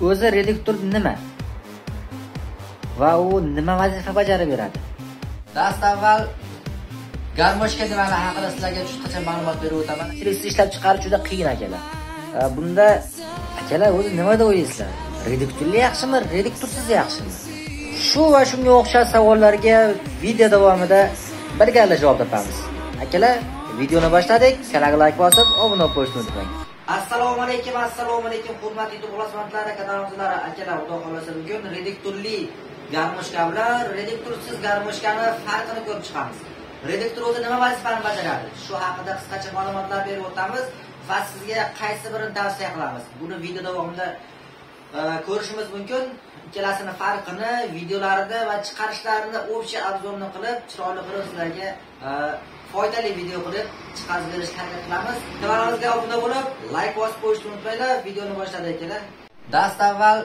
o'zi reduktor nima? Va u nima vazifa bajarib beradi? Dastavval garmoshka nimani haqida sizlarga qisqacha ma'lumot berib o'taman. Chiliksiz ishlab chiqarish juda qiyin akalar bunda akalar o'zi nima deb o'ylaysizlar reduktorli yaxshimi reduktorsiz yaxshimi? Shu va shunga o'xshash savollarga video davomida birgalikda javob topamiz. Akalar videoni boshladik kanalga layk bosib obuna bo'lib qo'yishni unutmang assalomu alaykum assalomu alaykum hurmatli youtube xizmatlari kanalimizlari akalar xudo xohlasa bugun reduktorli garmoshka bilan reduktorsiz garmoshkani farqini ko'rib chiqamiz. Reduktor o'zi nima vazifani bajaradi? Shu haqida qisqacha ma'lumotlar berib o'tamiz va sizga qaysi birini tavsiya qilamiz? Buni video davomida e, ko'rishimiz mumkin. Ikkalasini farqini videolarida va chiqarishlarini общий обзорni qilib chiroyli qilib sizlarga foydali video qilib chiqarib berishga harakat qilamiz. Kanalimizga obuna bo'lib layk bosib qo'yishni unutmanglar videoni boshladik akalar dastavval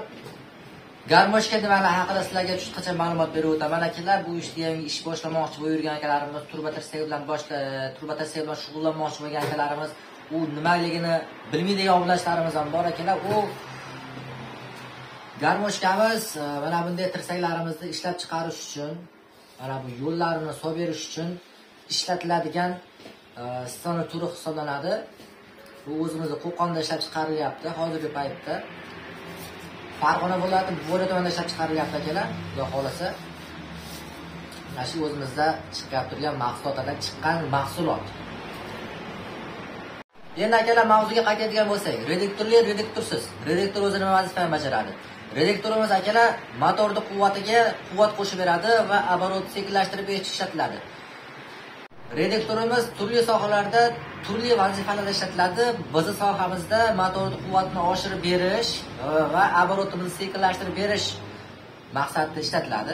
garmoshka nimalar haqida sizlarga qisqacha ma'lumot berib o'taman akalar bu ishni yangi ish boshlamoqchi bo'lib yurgan akalarimiz turbatirsiya bilan boshla turbatirsiya bilan shug'ullanmoqchi bo'lgan akalarimiz u nimaligini bilmaydigan obunachilarimiz ham bor akalar u garmoshkamiz e, mana bunday tirsaklarimizni ishlab chiqarish uchun mana bu yo'llarini solib berish uchun ishlatiladigan e, turi hisoblanadi. Bu o'zimizni qo'qonda ishlab chiqarilyapti. Hozirgi paytda farg'ona bo'ladi bo'ri tumanida ishlab chiqarilyapti akalar. Xudo xohlasa mana shu o'zimizda chiqib turgan mahsulotlardan chiqqan mahsulot. Endi akalar mavzuga qaytadigan bo'lsak reduktorli reduktorsiz reduktor o'zi nima vazifani bajaradi. Reduktorimiz akalar motorni quvvatiga quvvat qo'shib beradi va оборот sekinlashtirib ishlatiladi. Reduktorimiz turli sohalarda turli vazifalarda ishlatiladi. Bizni sohamizda motorni quvvatini oshirib berish va оборотimizni sekinlashtirib berish maqsadida ishlatiladi.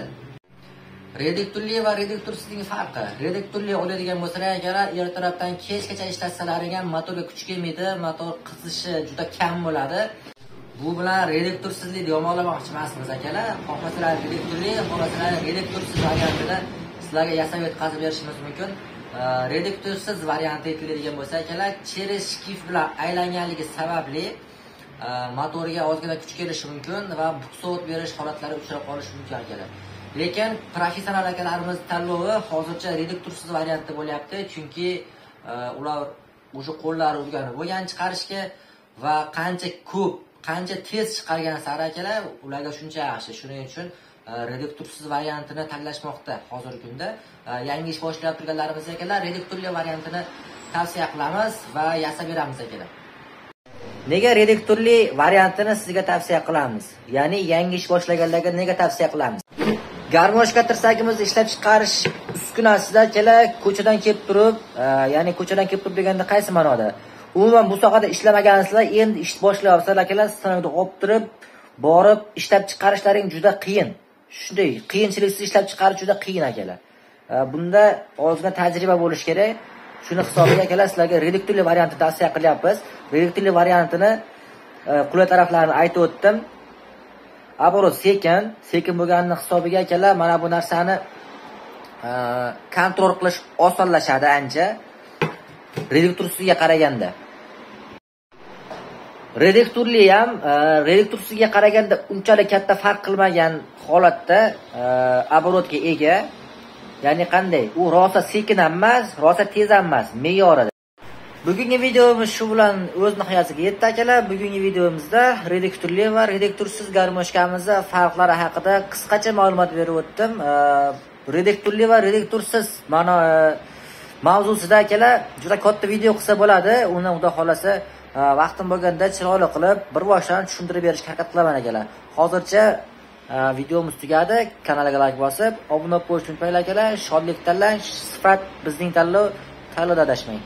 Reduktorli va reduktorsizning farqi. Reduktorli oladigan bo'lsalar agar ertalabdan kechgacha ishlatsalar ham motorga kuch kelmaydi motor qizishi juda kam bo'ladi. Bu bilan reduktorsizlikni yomonlamoqchi emasmiz akalar. Xohlasalar redaktorli xohlasalar reduktorsiz variantida sizlarga yasab yetkazib berishimiz mumkin reduktorsiz variantda aytiladigan bo'lsa akalar через shkif bilan aylanganligi sababli motoriga ozgina kuch kelishi mumkin va buksovut berish holatlari uchrab qolishi mumkin akalar lekin professional akalarimiz tanlovi hozircha reduktorsiz variantda bo'lyapti chunki ular уже qo'llari o'rganib bo'lgan chiqarishga va qancha ko'p qancha tez chiqargan sarakalar ularga shuncha yaxshi. Shuning uchun e, reduktorsiz variantini tanlashmoqda hozirgi kunda. E, yangi ish boshlab turganlarimiz akalar reduktorli variantini tavsiya qilamiz va yasab beramiz akalar nega reduktorli variantini sizga tavsiya qilamiz? Ya'ni yangi ish boshlaganlarga nega tavsiya qilamiz? Garmoshka tirsagimizni ishlab chiqarish uskunasida akalar ko'chadan kelib turib e, ya'ni ko'chadan kelib turib deganda qaysi ma'noda? Umuman bu sohada ishlamagansizlar endi ish boshlayapsizlar akalar stanovda olib turib borib ishlab chiqarishlaring juda qiyin. Shunday qiyinchiliksiz ishlab chiqarish juda qiyin akalar. Bunda ozgina tajriba bo'lishi kerak. Shuni hisobiga akalar sizlarga reduktorli variantni tavsiya qilyapmiz. Reduktorli variantini e, qulay taraflarini aytib o'tdim. Оборот sekin sekin bo'lganini hisobiga akalar mana bu narsani e, kontrol qilish osonlashadi ancha. Reduktorsiga qaraganda. Reduktorli ham e, qaraganda unchalik katta farq qilmagan holatda e, оборотga ega. Ya'ni qanday? U rosa sekin ham emas rosa tez ham emas me'yorida. Bugungi videomiz shu bilan o'z nihoyasiga yetdi akalar. Bugungi videomizda reduktorli va reduktorsiz garmoshkamizni farqlari haqida qisqacha ma'lumot berib o'tdim. E, va reduktorsiz ma'no e, mavzusida akalar juda katta video qilsa bo'ladi. Uni xudo xohlasa Э, vaqtim bo'lganda chiroyli qilib bir boshdan tushuntirib berishga harakat qilaman akalar. Hozircha e, videomiz tugadi kanalga layk bosib obuna bo'lishni qo'yishni unutmanglar akalar. Shodlik tanlang sifat bizning tanlov tanlovda adashmang.